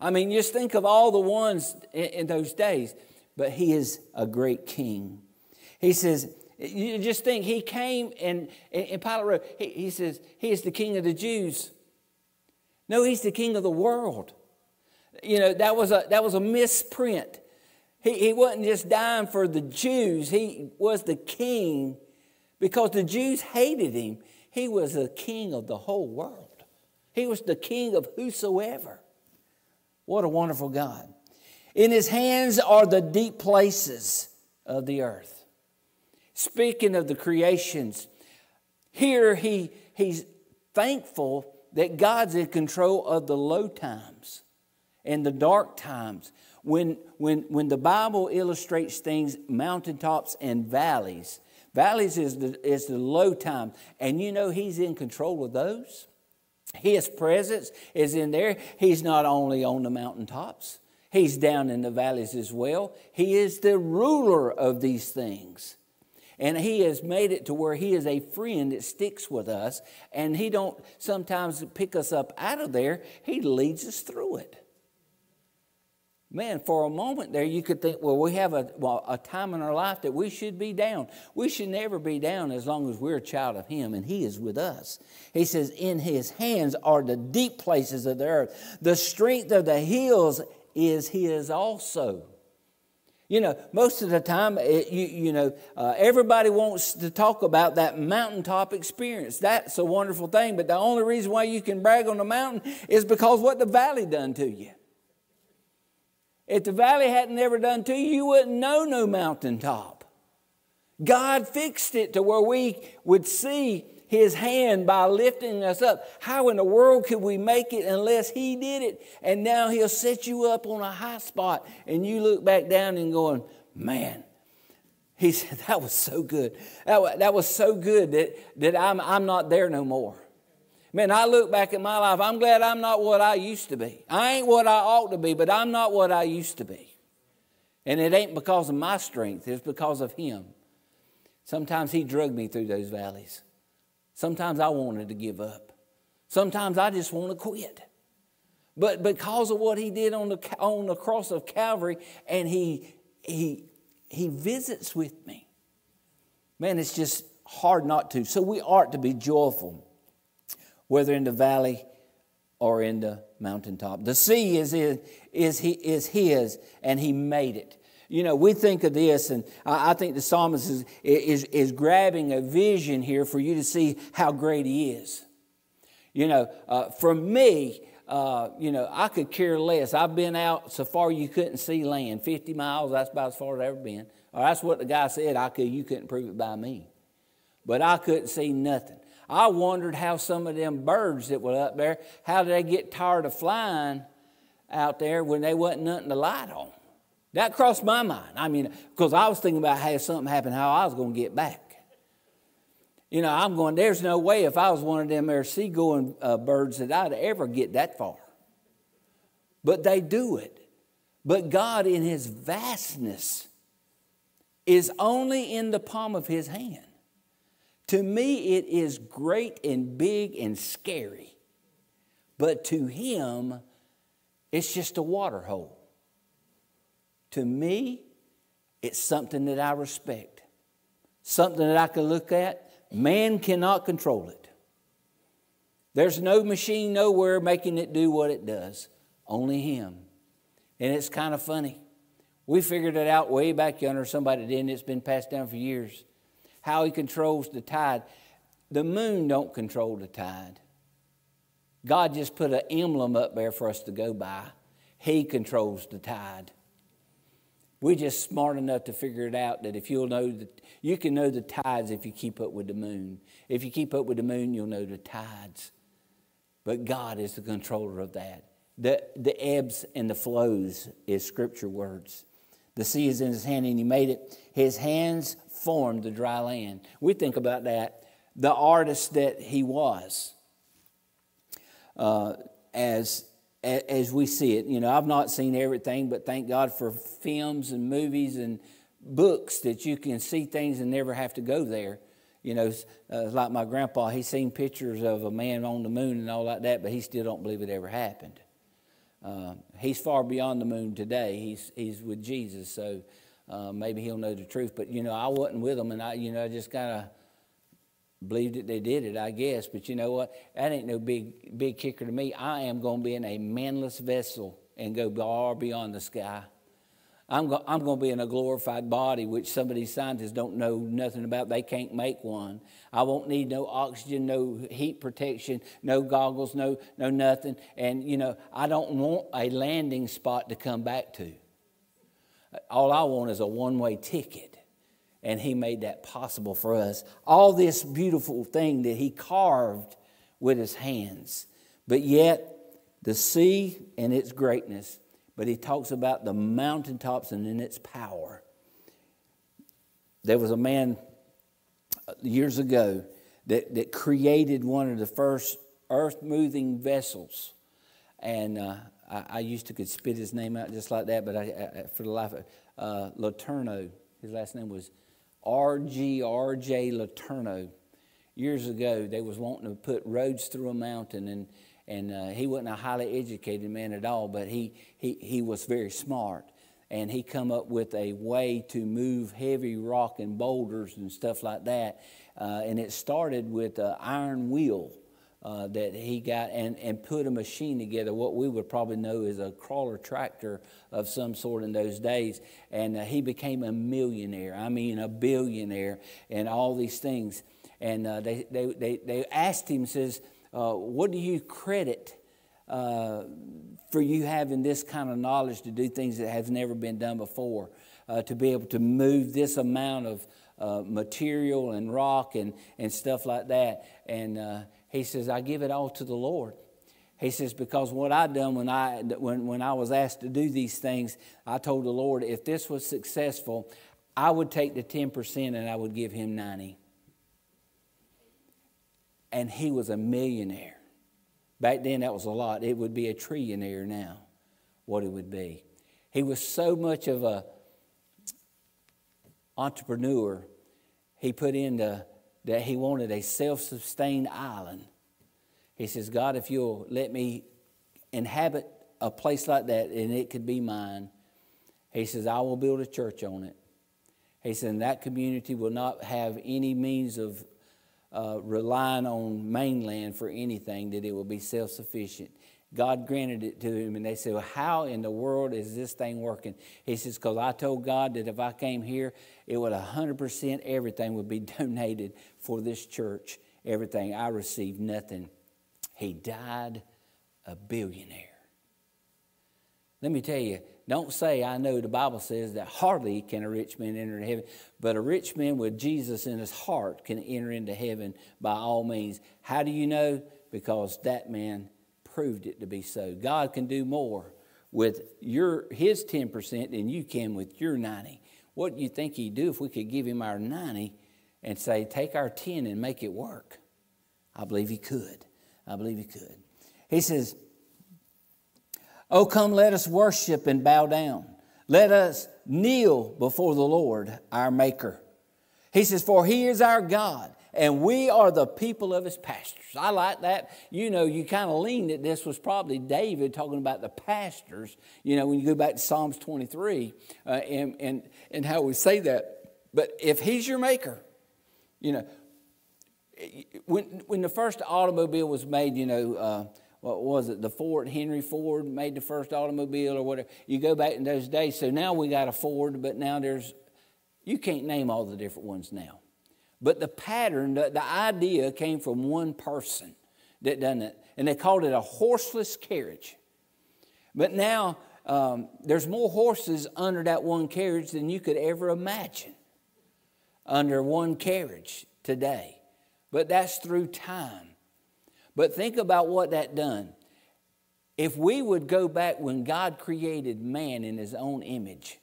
I mean, just think of all the ones in, in those days. But he is a great king. He says, you just think he came and in Pilate wrote, he, he says, he is the king of the Jews. No, he's the king of the world. You know, that was a, that was a misprint. He, he wasn't just dying for the Jews, he was the king because the Jews hated him. He was the king of the whole world, he was the king of whosoever. What a wonderful God. In his hands are the deep places of the earth. Speaking of the creations, here he, he's thankful that God's in control of the low times and the dark times. When, when, when the Bible illustrates things, mountaintops and valleys, valleys is the, is the low time, and you know He's in control of those. His presence is in there. He's not only on the mountaintops, He's down in the valleys as well. He is the ruler of these things. And he has made it to where he is a friend that sticks with us. And he don't sometimes pick us up out of there. He leads us through it. Man, for a moment there, you could think, well, we have a, well, a time in our life that we should be down. We should never be down as long as we're a child of Him and He is with us. He says, In His hands are the deep places of the earth. The strength of the hills is His also. You know, most of the time, it, you, you know, uh, everybody wants to talk about that mountaintop experience. That's a wonderful thing, but the only reason why you can brag on the mountain is because what the valley done to you. If the valley hadn't ever done to you, you wouldn't know no mountaintop. God fixed it to where we would see His hand by lifting us up. How in the world could we make it unless He did it? And now He'll set you up on a high spot, and you look back down and going, man. He said, That was so good. That, that was so good that, that I'm, I'm not there no more. Man, I look back at my life, I'm glad I'm not what I used to be. I ain't what I ought to be, but I'm not what I used to be. And it ain't because of my strength, it's because of Him. Sometimes He drug me through those valleys. Sometimes I wanted to give up. Sometimes I just want to quit. But because of what He did on the, on the cross of Calvary, and He, he, he visits with me, man, it's just hard not to. So we ought to be joyful whether in the valley or in the mountaintop. The sea is, is, is, is His, and He made it. You know, we think of this, and I think the psalmist is, is, is grabbing a vision here for you to see how great He is. You know, uh, for me, uh, you know, I could care less. I've been out so far you couldn't see land, 50 miles, that's about as far as I've ever been. Or that's what the guy said, I could, you couldn't prove it by me. But I couldn't see nothing. I wondered how some of them birds that were up there, how did they get tired of flying out there when they wasn't nothing to light on? That crossed my mind. I mean, because I was thinking about how something happened, how I was going to get back. You know, I'm going, there's no way if I was one of them there seagoing uh, birds that I'd ever get that far. But they do it. But God, in His vastness, is only in the palm of His hand. To me, it is great and big and scary. But to him, It's just a water hole. To me, it's something that I respect, something that I can look at. Man cannot control it. There's no machine nowhere making it do what it does, only Him. And it's kind of funny. We figured it out way back yonder, somebody did, and it's been passed down for years. How He controls the tide. The moon don't control the tide. God just put an emblem up there for us to go by. He controls the tide. We're just smart enough to figure it out that if you'll know that you can know the tides if you keep up with the moon. If you keep up with the moon, you'll know the tides. But God is the controller of that. The, the ebbs and the flows is scripture words. The sea is in his hand and he made it. His hands formed the dry land. We think about that. The artist that he was uh, as as we see it. You know, I've not seen everything, but thank God for films and movies and books that you can see things and never have to go there. You know, uh, like my grandpa, he's seen pictures of a man on the moon and all like that, but he still don't believe it ever happened. Uh, he's far beyond the moon today. He's he's with Jesus, so uh, maybe he'll know the truth. But you know, I wasn't with him, and I you know I just kind of believed that they did it, I guess. But you know what? That ain't no big big kicker to me. I am going to be in a manless vessel and go far beyond the sky. I'm, go, I'm going to be in a glorified body, which some of these scientists don't know nothing about. They can't make one. I won't need no oxygen, no heat protection, no goggles, no, no nothing. And, you know, I don't want a landing spot to come back to. All I want is a one way ticket. And He made that possible for us. All this beautiful thing that He carved with His hands. But yet, the sea and its greatness but he talks about the mountaintops and in its power. There was a man uh, years ago that, that created one of the first earth moving vessels. And uh, I, I, used to could spit his name out just like that, but I, I, for the life of uh, Letourneau, his last name was R.G.R.J. Letourneau. Years ago, they was wanting to put roads through a mountain, and and uh, he wasn't a highly educated man at all, but he, he, he was very smart. And he come up with a way to move heavy rock and boulders and stuff like that. Uh, and it started with an iron wheel uh, that he got and, and put a machine together, what we would probably know as a crawler tractor of some sort in those days. And uh, he became a millionaire, I mean, a billionaire, and all these things. And uh, they, they, they, they asked him, says, uh, what do you credit uh, for you having this kind of knowledge to do things that have never been done before? Uh, to be able to move this amount of uh, material and rock and, and stuff like that. And uh, he says, I give it all to the Lord. He says, because what I done when I, when, when I was asked to do these things, I told the Lord, if this was successful, I would take the 10% and I would give him 90 and he was a millionaire. Back then, that was a lot. It would be a trillionaire now, what it would be. He was so much of a entrepreneur, he put in the, that he wanted a self-sustained island. He says, God, if you'll let me inhabit a place like that and it could be mine, he says, I will build a church on it. He said, that community will not have any means of uh, relying on mainland for anything, that it will be self sufficient. God granted it to him, and they said, well, How in the world is this thing working? He says, Because I told God that if I came here, it would 100% everything would be donated for this church. Everything. I received nothing. He died a billionaire. Let me tell you, don't say, I know the Bible says that hardly can a rich man enter into heaven, but a rich man with Jesus in his heart can enter into heaven by all means. How do you know? Because that man proved it to be so. God can do more with your his 10% than you can with your 90. What do you think he'd do if we could give him our 90 and say, take our 10 and make it work? I believe he could. I believe he could. He says, Oh, come, let us worship and bow down. Let us kneel before the Lord, our Maker. He says, For he is our God, and we are the people of his pastures. I like that. You know, you kind of lean that this was probably David talking about the pastors, you know, when you go back to Psalms 23 uh, and, and, and how we say that. But if he's your maker, you know, when, when the first automobile was made, you know, uh, what was it? The Ford, Henry Ford made the first automobile or whatever. You go back in those days. So now we got a Ford, but now there's, you can't name all the different ones now. But the pattern, the, the idea came from one person that done it. And they called it a horseless carriage. But now um, there's more horses under that one carriage than you could ever imagine under one carriage today. But that's through time. But think about what that done. If we would go back when God created man in his own image,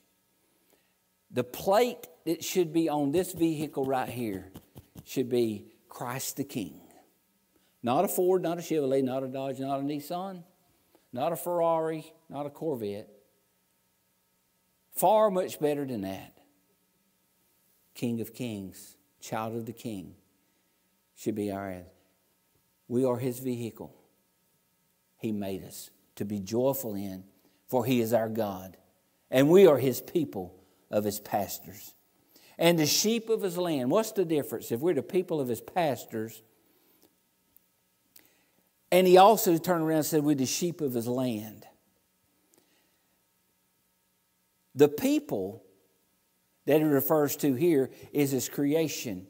the plate that should be on this vehicle right here should be Christ the King. Not a Ford, not a Chevrolet, not a Dodge, not a Nissan, not a Ferrari, not a Corvette. Far much better than that. King of Kings, child of the King should be our. We are his vehicle. He made us to be joyful in, for he is our God. And we are his people of his pastors. And the sheep of his land. What's the difference? If we're the people of his pastors, and he also turned around and said, We're the sheep of his land. The people that he refers to here is his creation.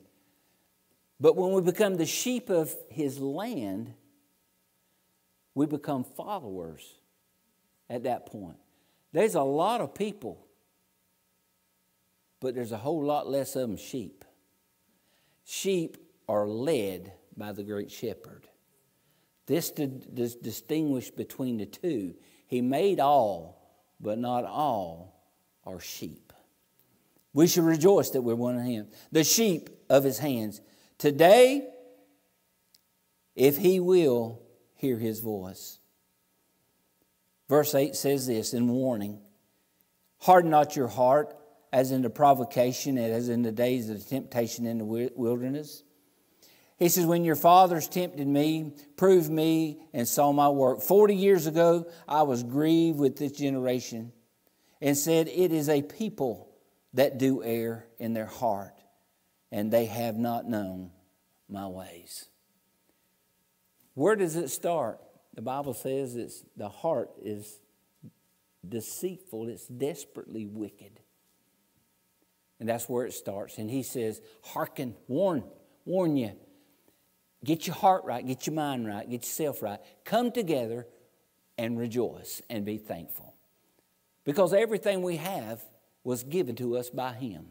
But when we become the sheep of his land, we become followers at that point. There's a lot of people but there's a whole lot less of them sheep. Sheep are led by the great shepherd. This is distinguished between the two. He made all, but not all are sheep. We should rejoice that we're one of Him, the sheep of His hands. Today, if He will hear His voice. Verse 8 says this in warning Harden not your heart as in the provocation, as in the days of the temptation in the wilderness. He says, When your fathers tempted me, proved me, and saw my work. Forty years ago, I was grieved with this generation and said, It is a people that do err in their heart, and they have not known my ways. Where does it start? The Bible says it's, the heart is deceitful, it's desperately wicked. And that's where it starts. And he says, hearken, warn, warn you. Get your heart right, get your mind right, get yourself right. Come together and rejoice and be thankful. Because everything we have was given to us by him.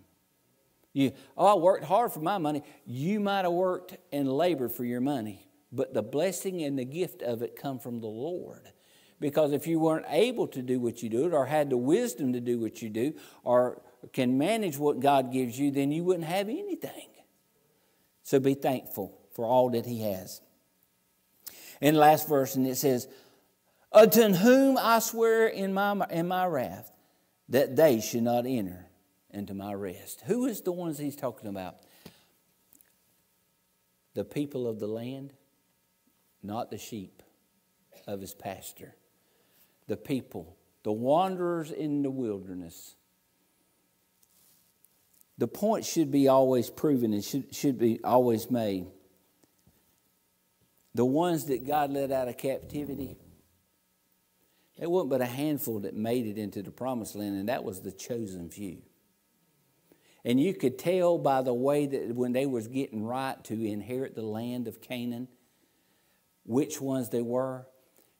You, oh, I worked hard for my money. You might have worked and labored for your money, but the blessing and the gift of it come from the Lord. Because if you weren't able to do what you do, or had the wisdom to do what you do, or can manage what God gives you, then you wouldn't have anything. So be thankful for all that He has. The last verse, and it says, Unto whom I swear in my, in my wrath that they should not enter into my rest. Who is the ones he's talking about? The people of the land, not the sheep of his pasture. The people, the wanderers in the wilderness the point should be always proven and should, should be always made. The ones that God led out of captivity, it wasn't but a handful that made it into the promised land, and that was the chosen few. And you could tell by the way that when they was getting right to inherit the land of Canaan, which ones they were,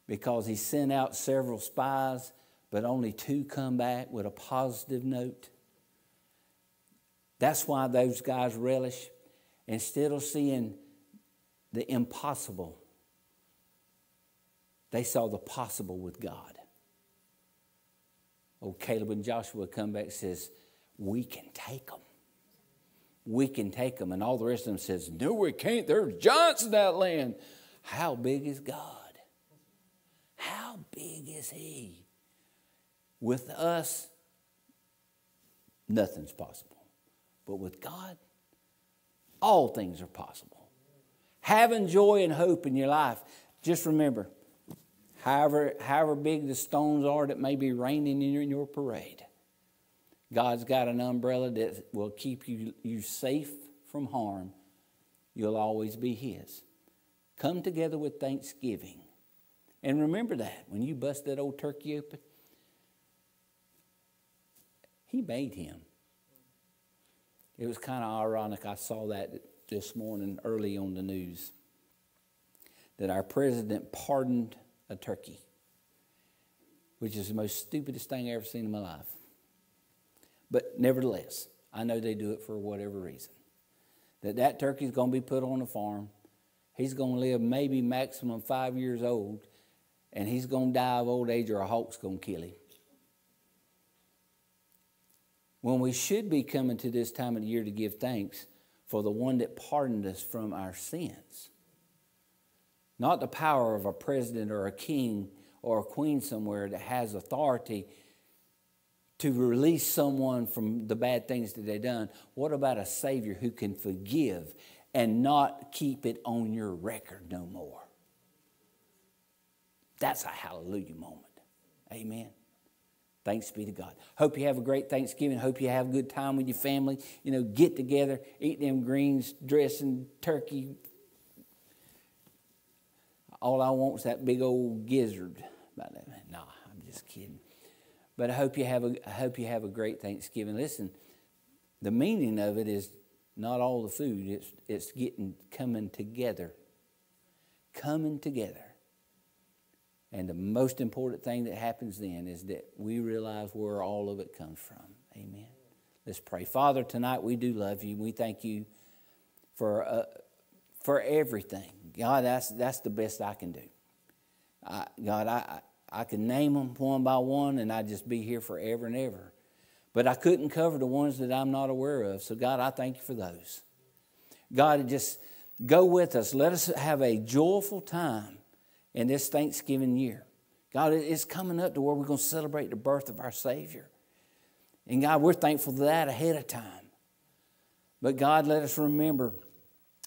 because he sent out several spies, but only two come back with a positive note. That's why those guys relish. Instead of seeing the impossible, they saw the possible with God. Oh, Caleb and Joshua come back says, we can take them. We can take them. And all the rest of them says, no, we can't. There's giants in that land. How big is God? How big is he? With us, nothing's possible. But with God, all things are possible. Having joy and hope in your life. Just remember, however, however big the stones are that may be raining in your, in your parade, God's got an umbrella that will keep you, you safe from harm. You'll always be His. Come together with thanksgiving. And remember that when you bust that old turkey open, He made him. It was kind of ironic. I saw that this morning early on the news that our president pardoned a turkey, which is the most stupidest thing I've ever seen in my life. But nevertheless, I know they do it for whatever reason. That that turkey's going to be put on a farm. He's going to live maybe maximum five years old, and he's going to die of old age, or a hawk's going to kill him. When we should be coming to this time of the year to give thanks for the one that pardoned us from our sins. Not the power of a president or a king or a queen somewhere that has authority to release someone from the bad things that they've done. What about a Savior who can forgive and not keep it on your record no more? That's a hallelujah moment. Amen. Thanks be to God. Hope you have a great Thanksgiving. Hope you have a good time with your family. You know, get together, eat them greens, dressing, turkey. All I want is that big old gizzard. No, I'm just kidding. But I hope you have a I hope you have a great Thanksgiving. Listen, the meaning of it is not all the food. It's it's getting coming together. Coming together. And the most important thing that happens then is that we realize where all of it comes from. Amen. Let's pray. Father, tonight we do love you. We thank you for, uh, for everything. God, that's, that's the best I can do. I, God, I, I could name them one by one and I'd just be here forever and ever. But I couldn't cover the ones that I'm not aware of. So, God, I thank you for those. God, just go with us. Let us have a joyful time in this Thanksgiving year. God, it's coming up to where we're going to celebrate the birth of our Savior. And God, we're thankful for that ahead of time. But God, let us remember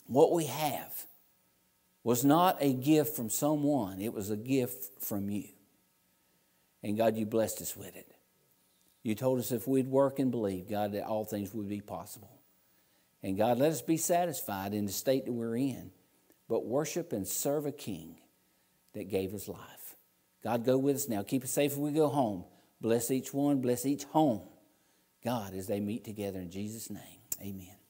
what we have was not a gift from someone, it was a gift from you. And God, you blessed us with it. You told us if we'd work and believe, God, that all things would be possible. And God, let us be satisfied in the state that we're in, but worship and serve a king that gave his life. God, go with us now. Keep us safe as we go home. Bless each one, bless each home. God, as they meet together in Jesus' name. Amen.